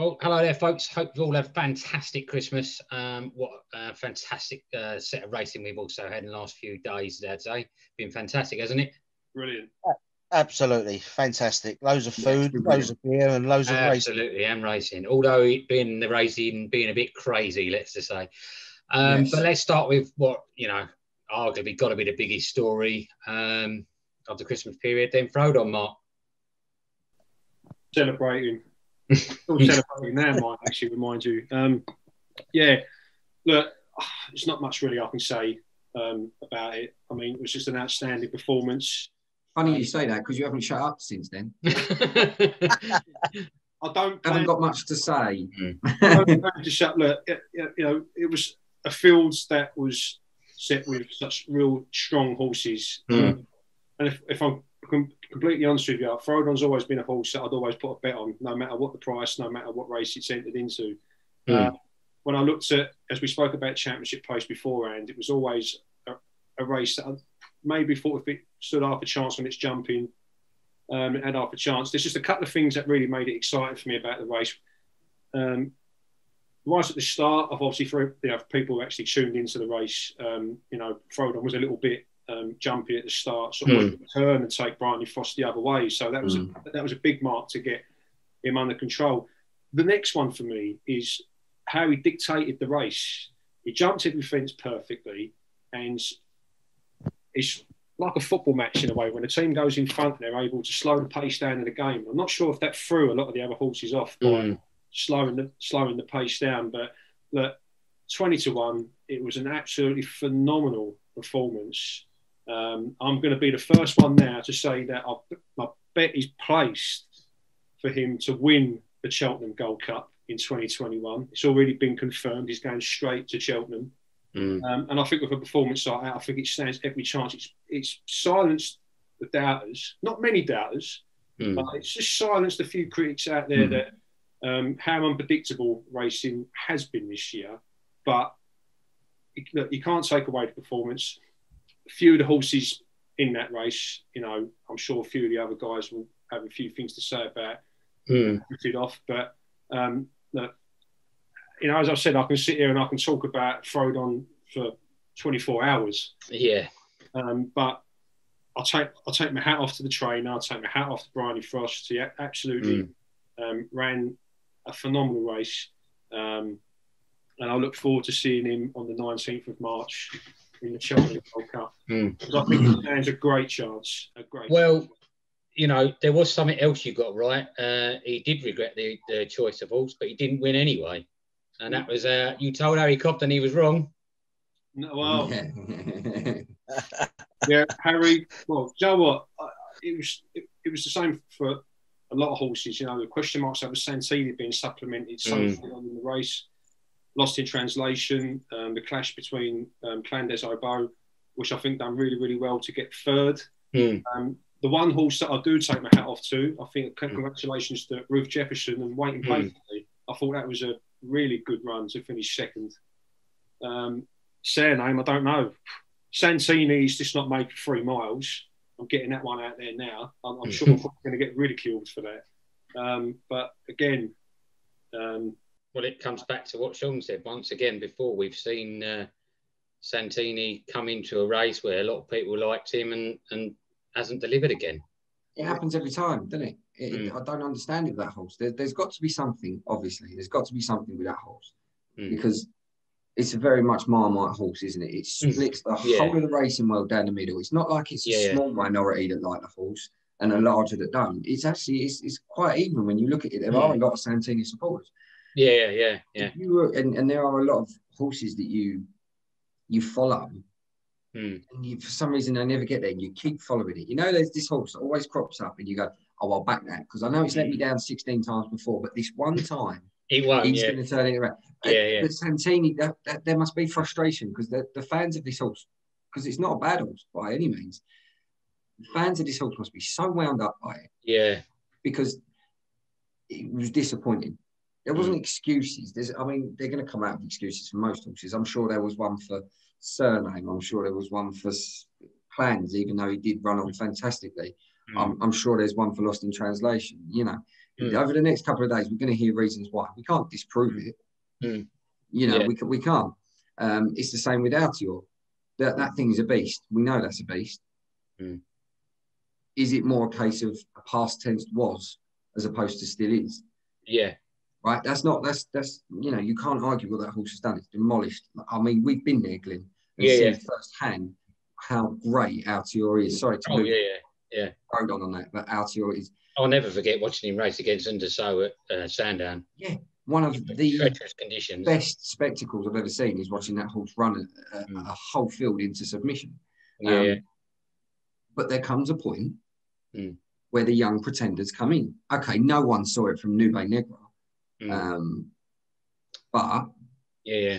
Well, hello there, folks. Hope you all have a fantastic Christmas. Um, what a fantastic uh, set of racing we've also had in the last few days, I'd say. Been fantastic, hasn't it? Brilliant. Absolutely fantastic. Loads of food, loads of beer, and loads of racing. Absolutely, and racing. Although it being the racing being a bit crazy, let's just say. Um, Yes. But let's start with what you know, arguably got to be the biggest story um, of the Christmas period. Then Frodon, Mark. Celebrating. Still celebrating now, might actually remind you. Um, yeah, look, there's not much really I can say um, about it. I mean, it was just an outstanding performance. Funny you say that because you haven't shut up since then. I don't Haven't got much to say. I don't plan to shut. Look, it- it- you know, it was a field that was set with such real strong horses. Mm. Um, and if, if I'm com- completely honest with you, Frodon's always been a horse that I'd always put a bet on, no matter what the price, no matter what race it's entered into. Mm. Uh, when I looked at, as we spoke about championship post beforehand, it was always a, a race that I maybe thought if it stood half a chance when it's jumping, um, it had half a chance. There's just a couple of things that really made it exciting for me about the race. Um, right at the start, I've obviously for you know people who actually tuned into the race, um, you know, Frodon was a little bit um, jumpy at the start, sort of Mm. turn and take Bryony Frost the other way. So that was a, that was a big mark to get him under control. The next one for me is how he dictated the race. He jumped every fence perfectly, and it's like a football match in a way. When a team goes in front, they're able to slow the pace down in the game. I'm not sure if that threw a lot of the other horses off by Mm. slowing the slowing the pace down. But look, twenty to one, it was an absolutely phenomenal performance. Um, I'm going to be the first one now to say that I, my bet is placed for him to win the Cheltenham Gold Cup in 2021. It's already been confirmed. He's going straight to Cheltenham. Mm. Um, and I think with a performance like that, I think it stands every chance. It's, it's silenced the doubters, not many doubters, Mm. but it's just silenced a few critics out there Mm. that um, how unpredictable racing has been this year. But you, look, you can't take away the performance. A few of the horses in that race, you know, I'm sure a few of the other guys will have a few things to say about Mm. it off. But um, look, you know, as I said, I can sit here and I can talk about Frodon for 24 hours. Yeah. Um, but I'll take I'll take my hat off to the trainer. I'll take my hat off to Bryony Frost. He absolutely um, ran a phenomenal race, um, and I look forward to seeing him on the 19th of March in the Cheltenham World Cup. Mm. I think he stands a great chance. A great. Well, you know, there was something else you got right. Uh, he did regret the, the choice of horse, but he didn't win anyway. And that was, uh, you told Harry Cobden he was wrong. No, well, Yeah. yeah, Harry. Well, do you know what? It was it, it was the same for a lot of horses. You know, the question marks over Santini being supplemented so Mm. on in the race. Lost in translation. Um, the clash between um, Clan Des Obeaux, which I think done really really well to get third. Mm. Um, the one horse that I do take my hat off to, I think Hmm. congratulations to Ruth Jefferson and waiting Mm. patiently. I thought that was a really good run to finish second. Um, Cyrname, I don't know. Santini's just not made for three miles. I'm getting that one out there now. I'm, I'm sure I'm going to get ridiculed for that. Um, but again, um, Well, it comes back to what Sean said once again before. We've seen uh, Santini come into a race where a lot of people liked him and, and hasn't delivered again. It happens every time, doesn't it? It- it- Mm. I don't understand it with that horse. There, there's got to be something, obviously. There's got to be something with that horse Mm. because it's a very much Marmite horse, isn't it? It Mm. splits the Yeah. whole of the racing world down the middle. It's not like it's a Yeah, yeah. small minority that like the horse and a larger that don't. It's actually it's, it's quite even when you look at it. There are a Mm. lot of Santini supporters. Yeah, yeah, yeah, yeah. You were, and, and there are a lot of horses that you you follow Mm. and you, for some reason they never get there and you keep following it. You know, there's this horse that always crops up and you go, oh, I'll back that because I know it's let me down 16 times before, but this one time He won't, he's yeah. going to turn it around. Yeah, yeah. But Santini, that, that, there must be frustration because the, the fans of this horse, because it's not a bad horse by any means, the fans of this horse must be so wound up by it Yeah. because it was disappointing. There wasn't excuses. There's, I mean, they're going to come out with excuses for most horses. I'm sure there was one for Cyrname. I'm sure there was one for plans, even though he did run on fantastically. Mm. I'm, I'm sure there's one for lost in translation. You know, Mm. Over the next couple of days, we're going to hear reasons why. We can't disprove it. Mm. You know, Yeah. we, we can't. Um, it's the same with Altior. That, that thing is a beast. We know that's a beast. Mm. Is it more a case of a past tense was as opposed to still is? Yeah. Right? That's not that's that's you know you can't argue what that horse has done. It's demolished. I mean, we've been there, Glenn, and Yeah, seen yeah. firsthand how great Altior is. Sorry to Oh move yeah, yeah. the road on on that, but Altior is I'll never forget watching him race against Un de Sceaux at uh, Sandown. Yeah, one of the conditions. best spectacles I've ever seen. Is watching that horse run a, a, Mm. a whole field into submission. Yeah, Um, But there comes a point Mm. where the young pretenders come in. Okay, no one saw it from Nube Negra, Mm. um, but yeah, yeah.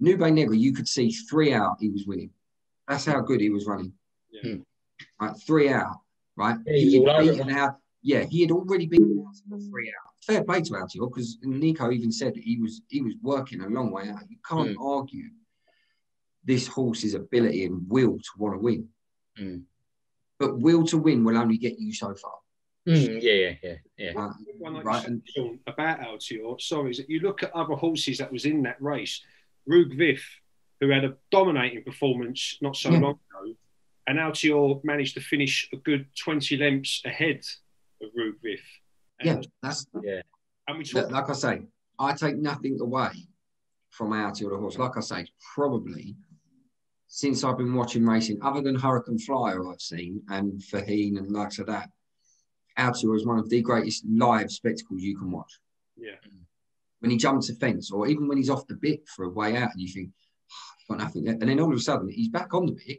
Nube Negra, you could see three out, he was winning. That's how good he was running. Yeah. Hmm. Right, three out, right? Yeah, he was had all over beaten out, yeah, he had already beaten out for three out. Fair play to Altior because Nico even said that he was he was working a long way out. You can't Hmm. argue this horse's ability and will to want to win. Hmm. But will to win will only get you so far. Mm, yeah, yeah, yeah, yeah. Right? One like Right, and- about Altior, sorry, is that you look at other horses that was in that race, Rouge Vif, who had a dominating performance not so Yeah. long ago, and Altior managed to finish a good 20 lengths ahead of Rouge Vif. And, Yeah, that's and we Look, talk like I say, I take nothing away from Altior the horse. Like I say, probably since I've been watching racing, other than Hurricane Flyer I've seen and Faugheen and likes of that, Altior is one of the greatest live spectacles you can watch. yeah. When he jumps a fence, or even when he's off the bit for a way out, and you think, "Oh, I've got nothing, and then all of a sudden he's back on the bit,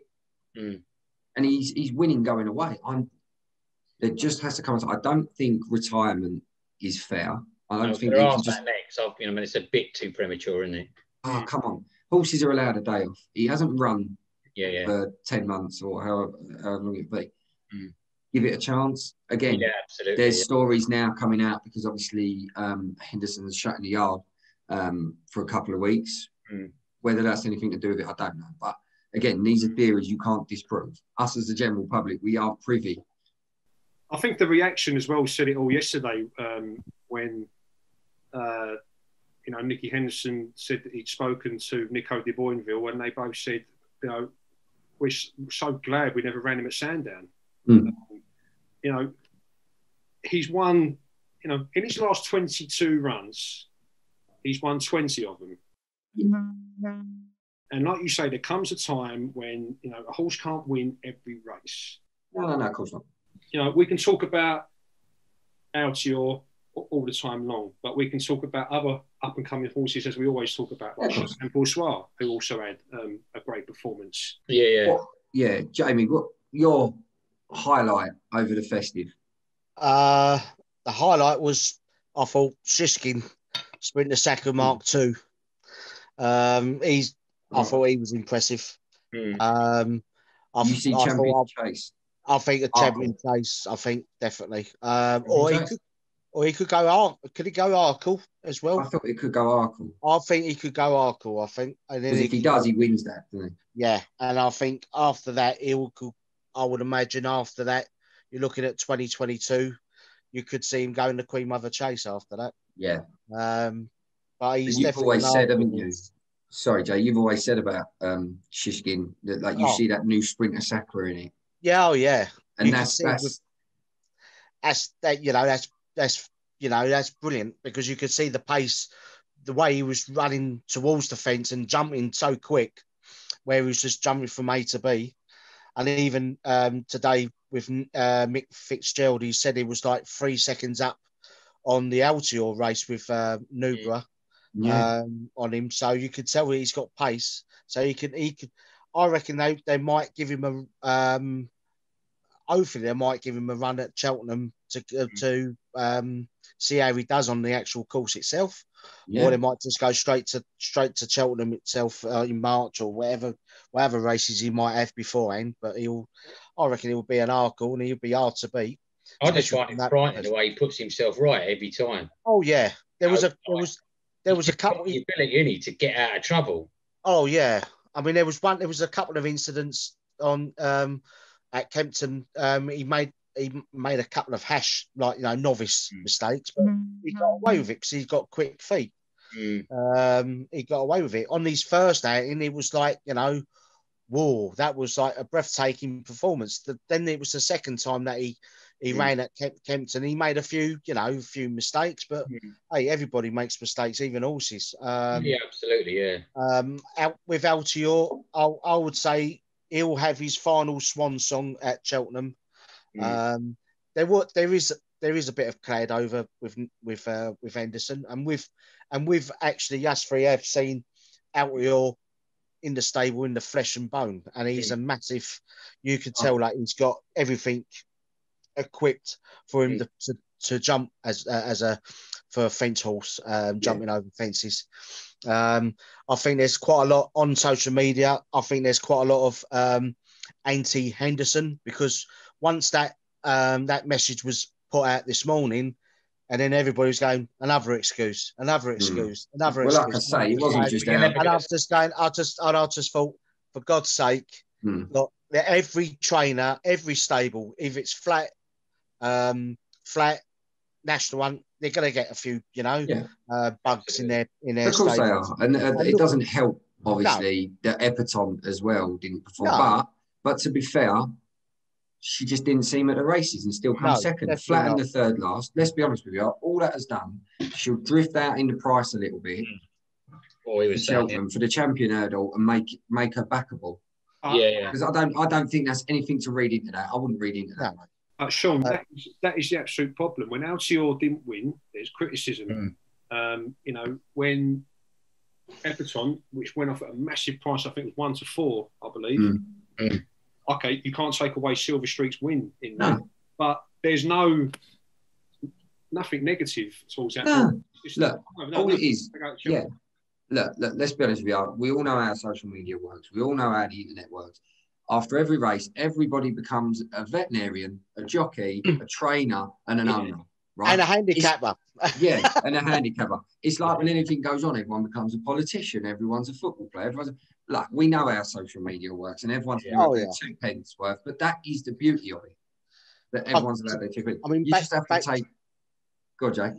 Mm. and he's he's winning going away. I'm. It just has to come. I don't think retirement is fair. I don't No, think there are just that next. I've, you know, I mean, it's a bit too premature, isn't it? Oh, come on. Horses are allowed a day off. He hasn't run Yeah, yeah, for 10 months or however, however long it be. Mm. Give it a chance. Again, yeah, absolutely. there's yeah. stories now coming out because obviously um, Henderson's in the yard um, for a couple of weeks. Mm. Whether that's anything to do with it, I don't know. But again, these are theories you can't disprove. Us as the general public, we are privy. I think the reaction as well said it all yesterday um, when, uh, you know, Nicky Henderson said that he'd spoken to Nico de Boinville and they both said, you know, we're so glad we never ran him at Sandown. Mm. You know, he's won, you know, in his last 22 runs, he's won 20 of them. And like you say, there comes a time when, you know, a horse can't win every race No, no, no, of course not. you know, we can talk about Altior all the time long, but we can talk about other up and coming horses as we always talk about, like Yeah. and Boursois, who also had um, a great performance. yeah, yeah. What, yeah, Jamie, what your highlight over the festive? Uh, the highlight was I thought Shishkin Sprinter Sacre Mark II. Um, he's I thought he was impressive. Mm. Um, I, you see I, champion thought, chase. I think a Arkle. champion place. I think definitely. Um, or he could, or he could go Ar- Could he go Arkle as well? I thought it could go Arkle. I think he could go Arkle. I think, and then if he could does, go- he wins that, doesn't he? Yeah, and I think after that, he'll. co- I would imagine after that, you're looking at 2022. You could see him going to Queen Mother Chase after that. Yeah. Um, but he's you've always said, haven't you? Sorry, Jay, you've always said about um, Shishkin that like you Oh. see that new Sprinter Sacre in it. Yeah, oh yeah. And You that's that's with- That's that. You know, that's that's you know that's brilliant because you could see the pace, the way he was running towards the fence and jumping so quick, where he was just jumping from A to B, and even um, today with uh, Mick Fitzgerald, he said he was like three seconds up on the Altior race with uh, Nubra yeah. um, on him, so you could tell he's got pace. So he can he could. I reckon they, they might give him a um, hopefully they might give him a run at Cheltenham to uh, to um, see how he does on the actual course itself, yeah. or they might just go straight to straight to Cheltenham itself uh, in March or whatever whatever races he might have beforehand. But he'll, I reckon he'll be an Arkle and he'll be hard to beat. I just especially find from it that frightening the way he puts himself right every time. Oh yeah, there was a there was there was a couple. the ability in it to get out of trouble. Oh yeah, I mean there was one. There was a couple of incidents on um, at Kempton. Um, he made he made a couple of hash, like you know, novice Mm. mistakes, but he got away with it because he's got quick feet. Mm. Um, he got away with it on his first outing. It was like you know, whoa, that was like a breathtaking performance. The, then it was the second time that he he Mm. ran at Kemp, Kempton. He made a few, you know, a few mistakes, but Mm. hey, everybody makes mistakes, even horses. Um, yeah, absolutely. Yeah. um, out with Altior, I, I would say he'll have his final swan song at Cheltenham. Mm. Um, there were there is there is a bit of cloud over with with uh, with Henderson, and with and we've actually us three have seen Altior in the stable in the flesh and bone, and he's a massive. You can tell like he's got everything equipped for him to, to, to jump as uh, as a for a fence horse, um, jumping over fences. Um, I think there's quite a lot on social media. I think there's quite a lot of um, anti Henderson because once that um, that message was put out this morning, and then everybody was going another excuse, another excuse, another excuse. Well, like I excuse. say, it wasn't just Yeah, and I was just going, I just, and I just thought, for God's sake, Hmm. look, that every trainer, every stable, if it's flat, um, flat, national one, they're going to get a few, you know, Yeah. uh, bugs in their in their Of course they are, and uh, it doesn't help. Obviously, that Epatante as well didn't perform, No. but but to be fair, she just didn't seem at the races and still come No, second, definitely flat in the third last. Let's be honest with you, all that has done, she'll drift out in the price a little bit Or he for was. Cheltenham for the champion hurdle and make make her backable. Uh, yeah, yeah. Because I don't I don't think that's anything to read into that. I wouldn't read into that. No. mate. Uh, Sean, Uh, that, is, that is the absolute problem. When Altior didn't win, there's criticism. Um, you know, when Epatante, which went off at a massive price, I think it was one to four, I believe. Mm. Mm. Okay, you can't take away Silver Streak's win in No. that, but there's no nothing negative towards that. No. It's Look, no, no, all no, it is, yeah. Look, look, let's be honest with you. We all know how social media works. We all know how the internet works. After every race, everybody becomes a veterinarian, a jockey, a trainer, and an Yeah. owner. Right? And a handicapper. Yeah, and a handicapper. It's like when anything goes on, everyone becomes a politician, everyone's a football player, everyone's like we know how social media works, and everyone's Yeah. Oh, yeah. two pence worth. But that is the beauty of it, that everyone's allowed their two pence. I mean, you back- just have to take. Go on, Jay.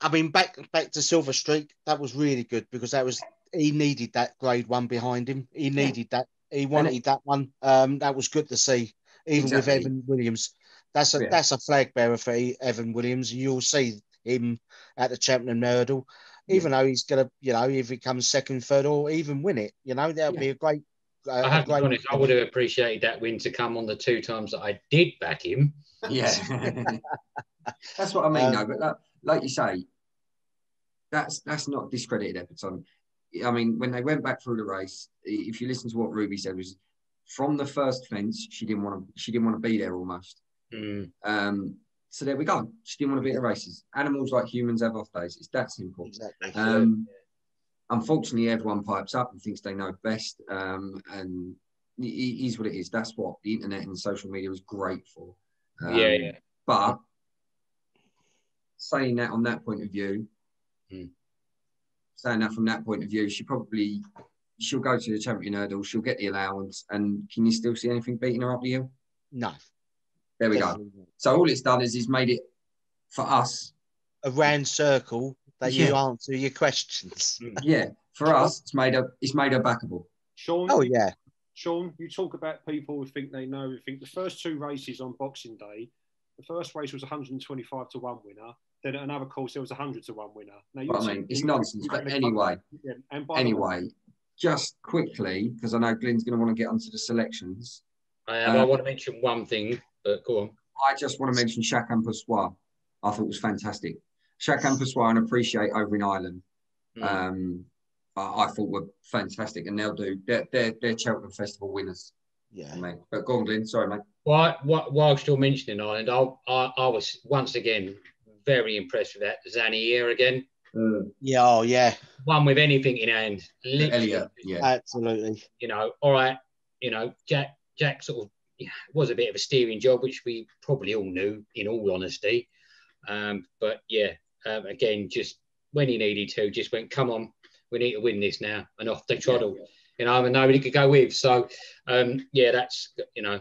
I mean, back back to Silver Streak, that was really good because that was he needed that grade one behind him. He needed that. He wanted that one. Um, that was good to see, even Exactly. with Evan Williams. That's a Yeah. that's a flag bearer for Evan Williams. You'll see him at the Champion Hurdle, even though he's gonna, you know, if he comes second, third, or even win it, you know, that'll Yeah. be a great. Uh, I a have to be honest, I would have appreciated that win to come on the two times that I did back him. Yeah, that's what I mean, Um, though. But like, like you say, that's that's not discredited Epatante. I mean, when they went back through the race, if you listen to what Ruby said, was from the first fence, she didn't want to. She didn't want to be there almost. Mm. Um, so there we go. She didn't want to be at the races. Animals like humans have off days. It's that simple. Exactly. Um, unfortunately, everyone pipes up and thinks they know best, um, and it it is what it is. That's what the internet and social media is great for. Um, yeah, yeah. But saying that on that point of view, Hmm. saying that from that point of view, she probably she'll go to the champion hurdle. She'll get the allowance, and can you still see anything beating her up the hill? no. There we go. So all it's done is he's made it for us. A round circle that you answer your questions. Yeah, for us, it's made her. It's made her backable. Sean, Oh yeah, Sean, you talk about people who think they know everything. The first two races on Boxing Day, the first race was 125 to one winner. Then at another course, there was 100 to one winner. Now, you I mean, it's nonsense. But anyway, Yeah, and by the way, anyway, just quickly because I know Glenn's going to want to get onto the selections. I, have, Uh, I want to mention one thing, but go on. I just want to mention Chacun Pour Soi. I thought was fantastic. Chacun Pour Soi and Appreciate over in Ireland. Mm. Um, I, I thought were fantastic, and they'll do. They're they're, they're Cheltenham Festival winners, yeah. mate. But go on, Glenn. Sorry, mate. While, while, whilst you're mentioning Ireland, I, I, I was once again very impressed with that Zanahiyr again. Yeah, oh yeah, One with anything in hand. Literally, Elliot, yeah, absolutely. you know, all right, you know, Jack Jack sort of yeah, was a bit of a steering job, which we probably all knew, in all honesty. Um, but yeah, um, again, just when he needed to, just went, come on, we need to win this now, and off they trotted. You know, and nobody could go with. So, um, yeah, that's you know,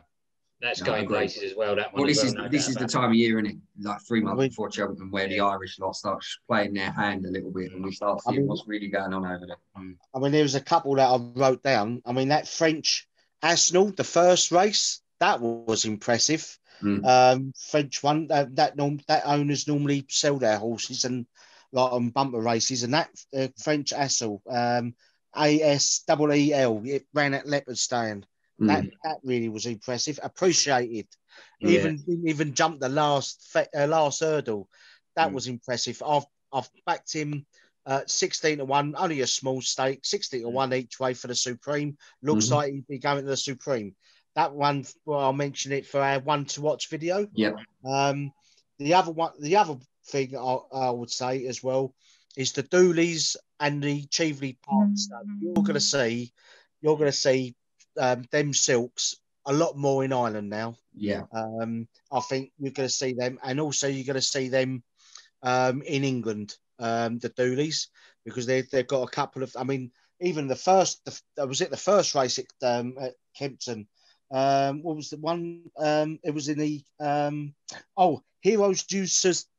that's No, going agree. places as well. That one. Well, this well, is no this is the about time of year, isn't it? Like three months I mean- before Cheltenham, where the Irish lot start playing their hand a little bit, and we start I seeing mean- what's really going on over there. I mean, there was a couple that I wrote down. I mean, that French Arsenal, the first race, that was impressive. Mm. Um, French one that that, norm, that owners normally sell their horses and like on bumper races, and that uh, French Assel, um, A S double E L, it ran at Leopardstown. That Mm. that really was impressive. Appreciated. Yeah. Even even jumped the last uh, last hurdle. That Mm. was impressive. I've I've backed him uh, 16 to 1, only a small stake, 60 to 1 each way for the Supreme. Looks Mhm. like he'd be going to the Supreme. That one, well, I'll mention it for our one to watch video. Yep. Um, the other one, the other thing I, I would say as well is the Dooleys and the Cheveley Park stuff. You're going to see, you're going to see um, them silks a lot more in Ireland now. Yeah. Um, I think you're going to see them, and also you're going to see them um, in England, um, the Dooleys, because they they've got a couple of. I mean, even the first, the, was it the first race at, um, at Kempton? Um, what was the one? Um, it was in the um, oh Heroes do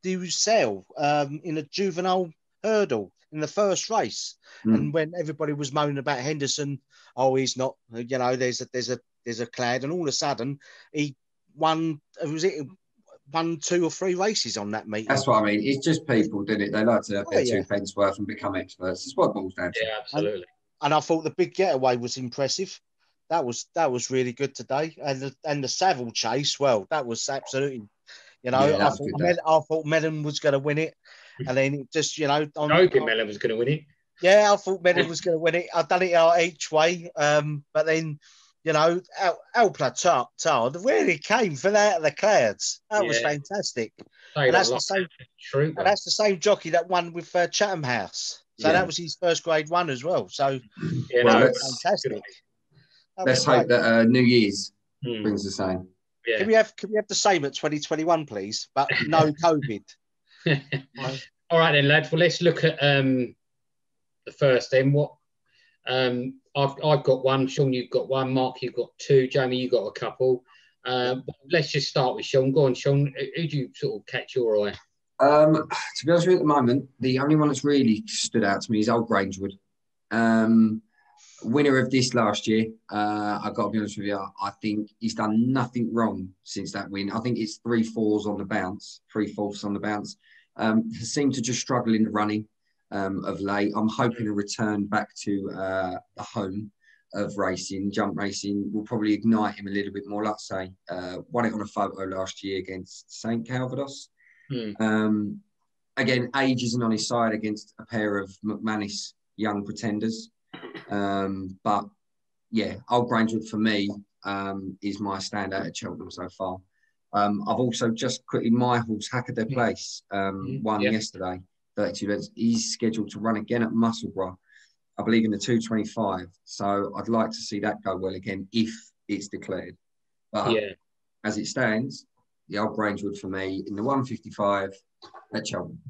do sell um, in a juvenile hurdle in the first race, Mm. and when everybody was moaning about Henderson, oh he's not, you know, there's a there's a there's a clad, and all of a sudden he won. Was it won two or three races on that meeting? That's what I mean. It's just people, didn't it? They like to have their Oh, yeah. two pence worth and become experts. It's what it boils down to. Yeah, absolutely. and I thought the big getaway was impressive. That was that was really good today, and the and the Savile chase, well, that was absolutely, you know, Yeah, I thought good, Med, I thought Medon was going to win it, and then it just you know, on, I hoping Mellon was going to win it. yeah, I thought Medon was going to win it. I've done it out each way, um, but then you know, El, El Platar, where he came for that of the clouds, that was fantastic, They and that's the same, a troop. and that's the same jockey that won with uh, Chatham House. So Yeah. that was his first grade one as well. So Yeah, Well, no, fantastic. Good. That Let's hope that uh, New Year's Hmm, brings the same. yeah. Can we have can we have the same at 2021, please? But no COVID. All right then, lads. Well, let's look at um, the first then. What um, I've I've got one. Sean, you've got one. Mark, you've got two. Jamie, you've got a couple. Um, let's just start with Sean. Go on, Sean. Who who do you sort of catch your eye? Um, to be honest with you, at the moment, the only one that's really stood out to me is Old Grangewood. Um, winner of this last year. Uh, I've got to be honest with you, I think he's done nothing wrong since that win. I think it's three fours on the bounce, three fourths on the bounce. Um, has seemed to just struggle in the running um, of late. I'm hoping a return back to uh, the home of racing, jump racing, will probably ignite him a little bit more. I say, uh, won it on a photo last year against St. Calvados. Hmm. Um, again, age isn't on his side against a pair of McManus young pretenders. Um, but yeah, Old Grangewood for me um, is my standout at Cheltenham so far. Um, I've also just quickly my horse Hackaday Place um, Mm, won yeah. yesterday, 32 lengths. He's scheduled to run again at Musselburgh, I believe in the 225. So I'd like to see that go well again if it's declared. But yeah. as it stands, the old Grangewood for me in the 155 at Cheltenham.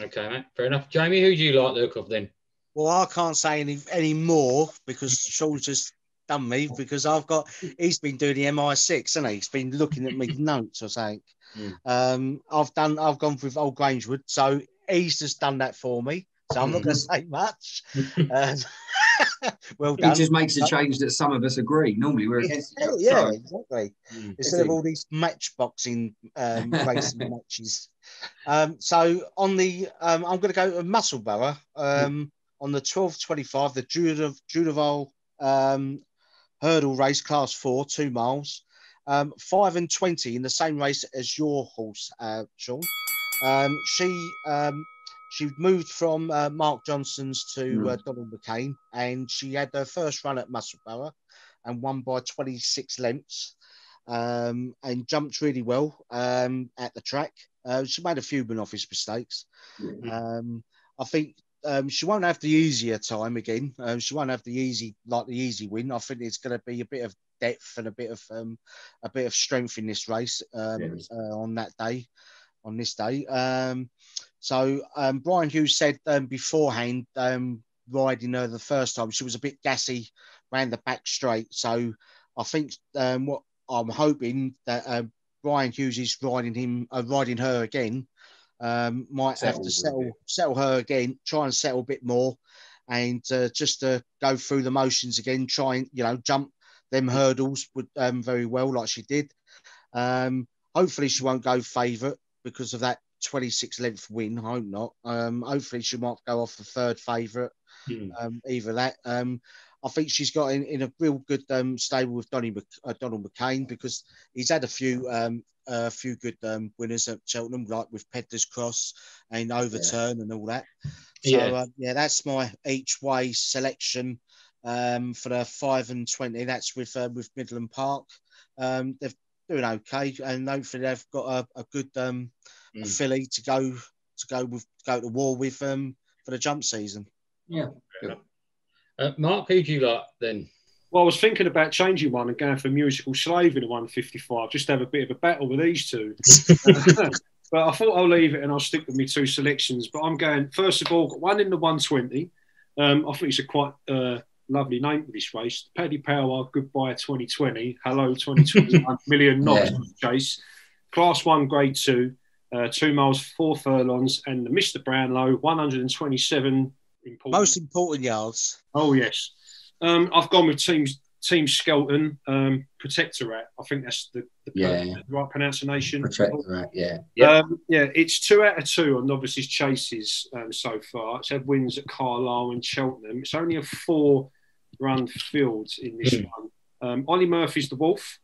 Okay, mate. Fair enough. Jamie, who do you like the look of then? Well, I can't say any any more because Sean's just done me because I've got he's been doing the MI6, hasn't he? He's been looking at me notes or something. Hmm. Um, I've done I've gone with Old Grangewood, so he's just done that for me. So I'm not going to say much. Uh, well It just makes a change that some of us agree. Normally we're Yeah, yeah, So, exactly. Hmm. Instead of all these matchboxing um, racing matches. Um, so on the, um, I'm going to go to Musselburgh um, on the 12.25, the Judav- Judaval um, hurdle race, class four, two miles. Um, five and 20 in the same race as your horse, uh, Sean. Um, she um, she moved from uh, Mark Johnston's to uh, Donald McCain, and she had her first run at Musselburgh and won by 26 lengths um, and jumped really well um, at the track. Uh, she made a few office mistakes. Um, I think um, she won't have the easier time again. Um, she won't have the easy like the easy win. I think it's going to be a bit of depth and a bit of um, a bit of strength in this race um, uh, on that day, on this day. Um, so um, Brian Hughes said um, beforehand, um, riding her the first time, she was a bit gassy, around the back straight. So I think um, what I'm hoping that uh, Brian Hughes is riding him, uh, riding her again. Um, might have to settle settle her again, try and settle a bit more, and uh, just to go through the motions again. Try and you know jump them hurdles would um, very well, like she did. Um, hopefully, she won't go favourite because of that 26 length win. I hope not. Um, hopefully, she might go off the third favourite. Um, either that. Um, I think she's got in, in a real good um, stable with Donny uh, Donald McCain because he's had a few um, a few good um, winners at Cheltenham, like with Peddler's Cross and Overturn and all that. So Yeah. uh, yeah, that's my each way selection um, for the five and twenty. That's with uh, with Midland Park. Um, they're doing okay, and hopefully they've got a, a good um, a Mm. filly to go to go with go to war with um, for the jump season. Yeah. Uh, Mark, who do you like then? Well, I was thinking about changing one and going for musical slave in the 155, just to have a bit of a battle with these two. but I thought I'll leave it and I'll stick with my two selections. But I'm going, first of all, got one in the 120. Um, I think it's a quite uh, lovely name for this race. Paddy Power, Goodbye 2020. Hello 2021 million knots Yeah. chase. Class 1, Grade 2. Uh, two miles, four furlongs, and the Mr. Brownlow, 127 important. Most important yards. Oh yes, um, I've gone with Team Team Skelton um, Protectorate. I think that's the, the, Yeah. the right pronunciation. Protectorate, yeah. Yeah. Um, yeah, it's two out of two on novices chases um, so far. It's had wins at Carlisle and Cheltenham. It's only a four-run field in this Hmm. one. Um, Ollie Murphy's the Wolf.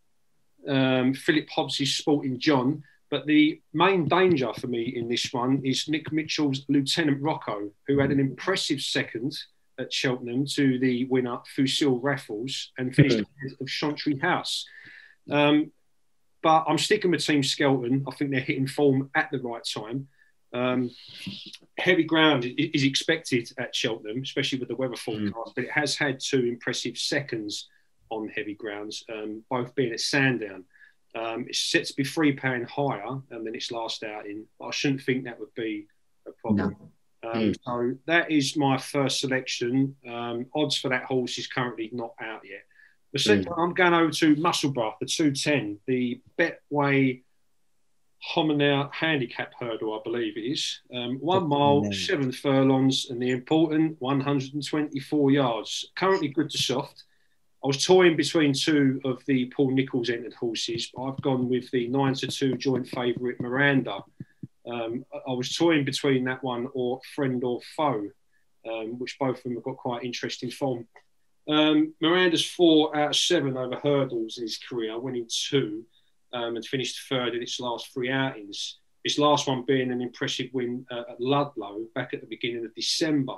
Um, Philip Hobbs is Sporting John. But the main danger for me in this one is Nick Mitchell's Lieutenant Rocco, who had an impressive second at Cheltenham to the winner Fusil Raffles and finished ahead of Chantry House. Um, but I'm sticking with Team Skelton. I think they're hitting form at the right time. Um, heavy ground is expected at Cheltenham, especially with the weather forecast, but it has had two impressive seconds on heavy grounds, um, both being at Sandown. Um, it's set to be three pound higher than its last outing, but I shouldn't think that would be a problem. No. Um, So that is my first selection. Um, odds for that horse is currently not out yet. The second one, I'm going over to Musselburgh, the 210, the Betway Hominau handicap hurdle, I believe it is. Um, one mile, seven furlongs, and the important 124 yards. Currently good to soft. I was toying between two of the Paul Nicholls entered horses, but I've gone with the 9 to 2 joint favourite Miranda. Um, I- was toying between that one or Friend or Foe, um, which both of them have got quite interesting form. Um, Miranda's four out of seven over hurdles in his career, winning two, um, and finished third in its last three outings. His last one being an impressive win uh, at Ludlow back at the beginning of December.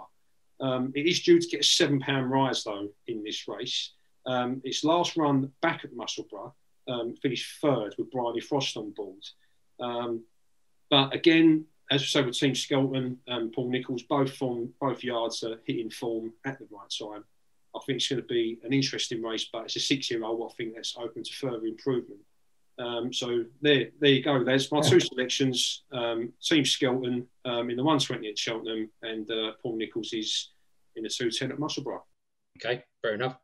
Um, it is due to get a seven pound rise though in this race. Um, its last run back at Musselburgh um, finished third with Bryony Frost on board. Um, but again, as we say with Team Skelton and Paul Nicholls, both from both yards are hitting form at the right time. I think it's going to be an interesting race, but it's a six-year-old. I think that's open to further improvement. Um, so there, there you go. There's my two selections: um, Team Skelton um, in the 120 at Cheltenham, and uh, Paul Nicholls is in the 210 at Musselburgh. Okay, fair enough.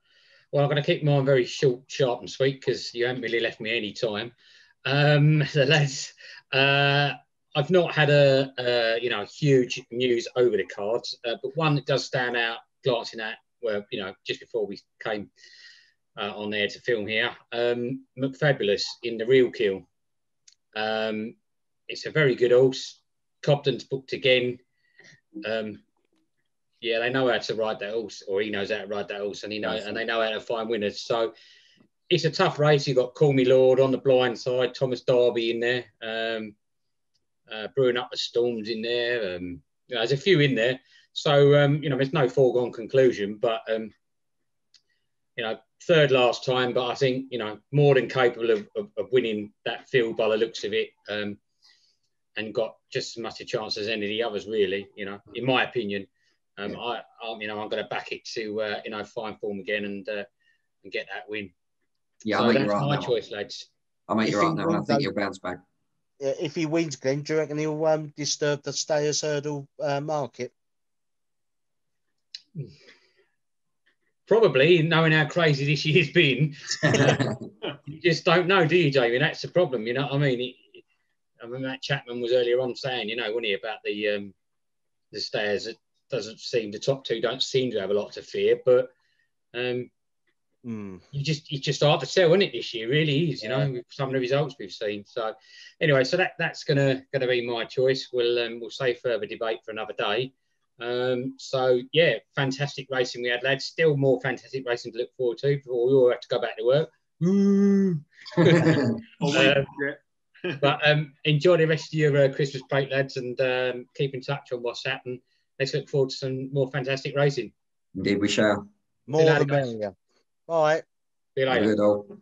Well, I'm going to keep mine very short, sharp, and sweet because you haven't really left me any time. Um, so let's. Uh, I've not had a, a you know huge news over the cards, uh, but one that does stand out glancing at where you know just before we came uh, on there to film here, um, McFabulous in the Relkeel. Um, it's a very good horse. Cobden's booked again. Um, yeah, they know how to ride that horse, or he knows how to ride that horse, and he know and they know how to find winners. So it's a tough race. You've got Call Me Lord on the blind side, Thomas Darby in there, um, uh, brewing up the storms in there. Um, you know, there's a few in there. So um, you know, there's no foregone conclusion, but um, you know, third last time, but I think you know more than capable of, of, of winning that field by the looks of it, um, and got just as much a chance as any of the others, really. You know, in my opinion. Um, Yeah. I, I, you know, I'm going to back it to, uh, you know, find form again and uh, and get that win. Yeah, so I'll make that's you right my that one. choice, lads. I'll make You you right on think. I think day- he'll bounce back. Uh, If he wins, Glenn, do you reckon he'll um, disturb the stayers hurdle uh, market? Probably, knowing how crazy this year's been, you just don't know, do you, Jamie? That's the problem. You know what I mean? It, I mean, Matt Chapman was earlier on saying, you know, wasn't he, about the um, the stairs? It doesn't seem the top two don't seem to have a lot to fear, but um, Mm. you just it's just hard to tell, isn't it? This year really is, you know, with some of the results we've seen. So anyway, so that that's gonna gonna be my choice. We'll um, we'll save further debate for another day. Um, so yeah, fantastic racing we had, lads. Still more fantastic racing to look forward to before we all have to go back to work. Woo! Or we- Um, but um, enjoy the rest of your uh, Christmas break, lads, and um, keep in touch on WhatsApp. And let's look forward to some more fantastic racing. Indeed, we shall. More later, the guys. merrier. All right. See you Have later. good old.